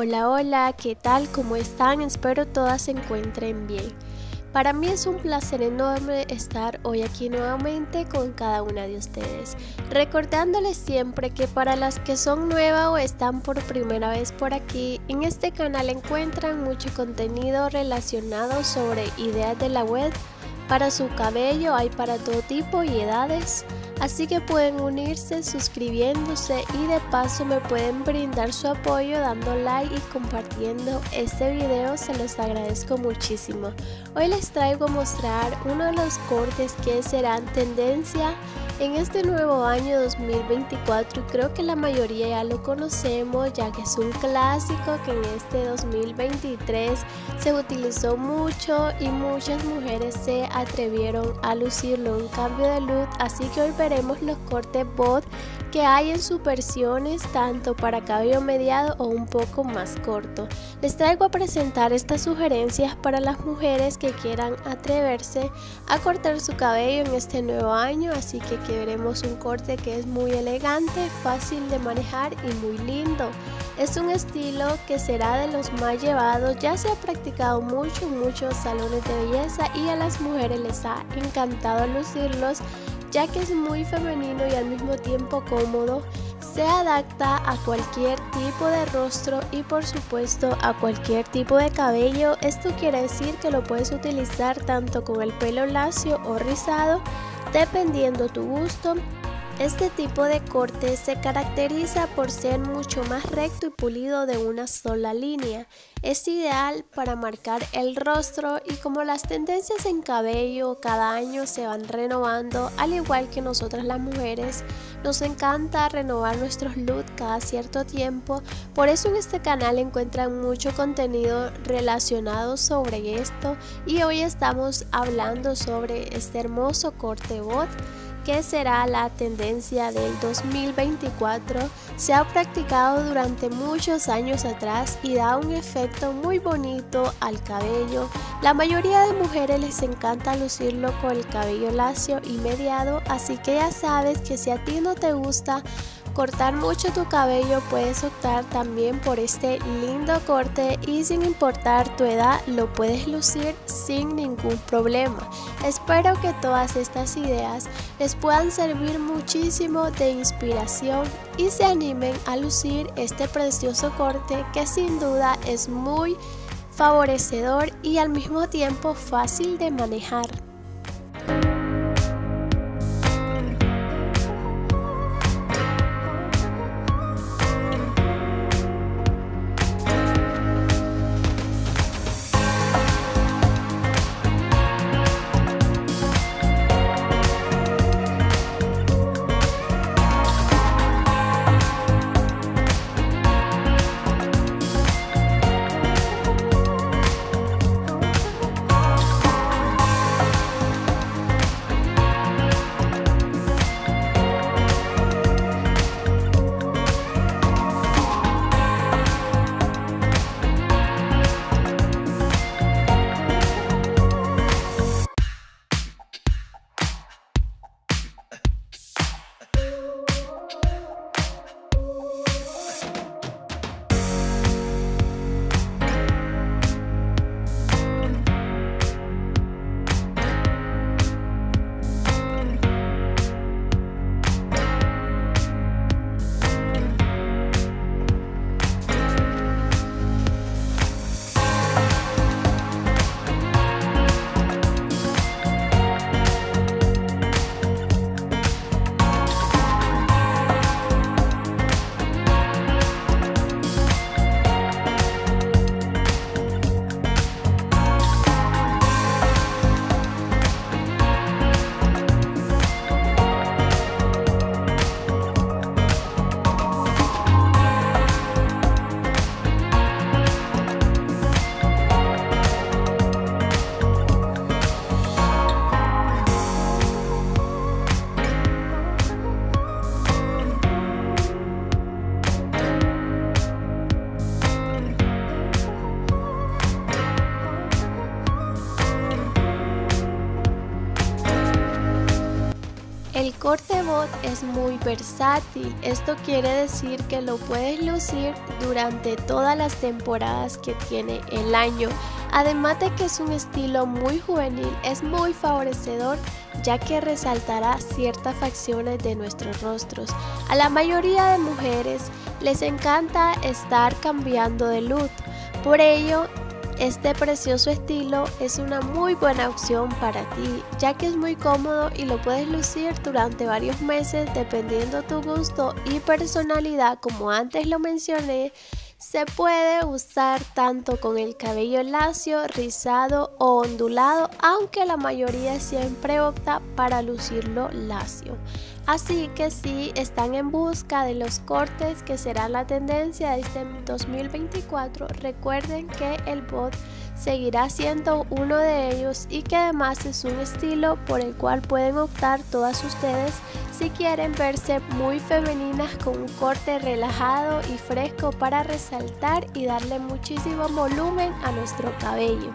Hola, hola, ¿qué tal? ¿Cómo están? Espero todas se encuentren bien. Para mí es un placer enorme estar hoy aquí nuevamente con cada una de ustedes, recordándoles siempre que para las que son nuevas o están por primera vez por aquí, en este canal encuentran mucho contenido relacionado sobre ideas de la web. Para su cabello hay para todo tipo y edades así que pueden unirse suscribiéndose y de paso me pueden brindar su apoyo dando like y compartiendo este video, se los agradezco muchísimo. Hoy les traigo a mostrar uno de los cortes que serán tendencia en este nuevo año 2024 creo que la mayoría ya lo conocemos ya que es un clásico que en este 2023 se utilizó mucho y muchas mujeres se atrevieron a lucirlo un cambio de look. Así que hoy veremos los cortes bot que hay en sus versiones tanto para cabello mediado o un poco más corto. Les traigo a presentar estas sugerencias para las mujeres que quieran atreverse a cortar su cabello en este nuevo año, así que veremos un corte que es muy elegante, fácil de manejar y muy lindo. Es un estilo que será de los más llevados, ya se ha practicado mucho en muchos salones de belleza y a las mujeres les ha encantado lucirlos ya que es muy femenino y al mismo tiempo cómodo, se adapta a cualquier tipo de rostro y por supuesto a cualquier tipo de cabello. Esto quiere decir que lo puedes utilizar tanto con el pelo lacio o rizado, dependiendo tu gusto este tipo de corte se caracteriza por ser mucho más recto y pulido de una sola línea. Es ideal para marcar el rostro y como las tendencias en cabello cada año se van renovando, al igual que nosotras las mujeres, nos encanta renovar nuestros looks cada cierto tiempo. Por eso en este canal encuentran mucho contenido relacionado sobre esto y hoy estamos hablando sobre este hermoso corte bot que será la tendencia del 2024 se ha practicado durante muchos años atrás y da un efecto muy bonito al cabello. La mayoría de mujeres les encanta lucirlo con el cabello lacio y mediado, así que ya sabes que si a ti no te gusta cortar mucho tu cabello puedes optar también por este lindo corte y sin importar tu edad lo puedes lucir sin ningún problema. Espero que todas estas ideas les puedan servir muchísimo de inspiración y se animen a lucir este precioso corte que sin duda es muy favorecedor y al mismo tiempo fácil de manejar. El corte bot es muy versátil, esto quiere decir que lo puedes lucir durante todas las temporadas que tiene el año. Además de que es un estilo muy juvenil, es muy favorecedor ya que resaltará ciertas facciones de nuestros rostros. A la mayoría de mujeres les encanta estar cambiando de look, por ello este precioso estilo es una muy buena opción para ti, ya que es muy cómodo y lo puedes lucir durante varios meses dependiendo tu gusto y personalidad como antes lo mencioné. Se puede usar tanto con el cabello lacio, rizado o ondulado, aunque la mayoría siempre opta para lucirlo lacio. Así que si están en busca de los cortes que será la tendencia de este 2024, recuerden que el bot seguirá siendo uno de ellos y que además es un estilo por el cual pueden optar todas ustedes si quieren verse muy femeninas con un corte relajado y fresco para resaltar y darle muchísimo volumen a nuestro cabello.